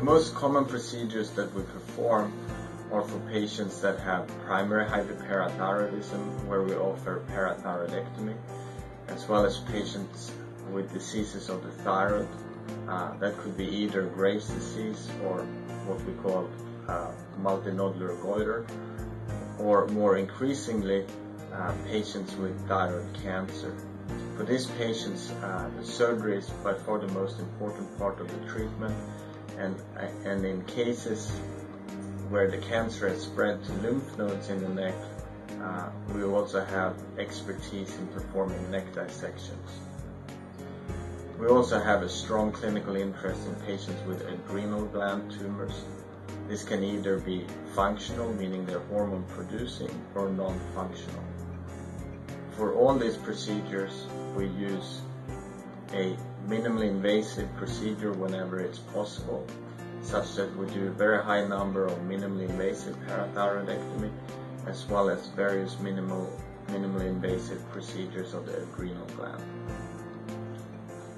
The most common procedures that we perform are for patients that have primary hyperparathyroidism, where we offer parathyroidectomy, as well as patients with diseases of the thyroid. Uh, that could be either Graves' disease or what we call uh, multinodular goiter, or more increasingly, uh, patients with thyroid cancer. For these patients, uh, the surgery is by far the most important part of the treatment, and, and in cases where the cancer has spread to lymph nodes in the neck, uh, we also have expertise in performing neck dissections. We also have a strong clinical interest in patients with adrenal gland tumors. This can either be functional, meaning they're hormone producing, or non-functional. For all these procedures, we use a minimally invasive procedure whenever it's possible, such that we do a very high number of minimally invasive parathyroidectomy, as well as various minimal, minimally invasive procedures of the adrenal gland.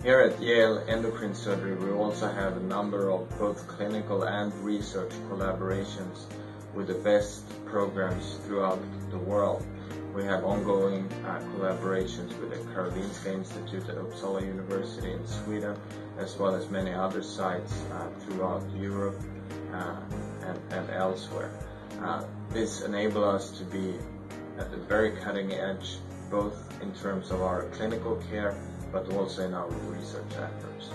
Here at Yale Endocrine Surgery, we also have a number of both clinical and research collaborations with the best programs throughout the world. We have ongoing uh, collaborations with the Karolinska Institute at Uppsala University in Sweden, as well as many other sites uh, throughout Europe uh, and, and, elsewhere. Uh, this enables us to be at the very cutting edge, both in terms of our clinical care, but also in our research efforts.